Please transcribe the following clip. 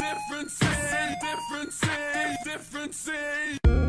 difference differences. difference.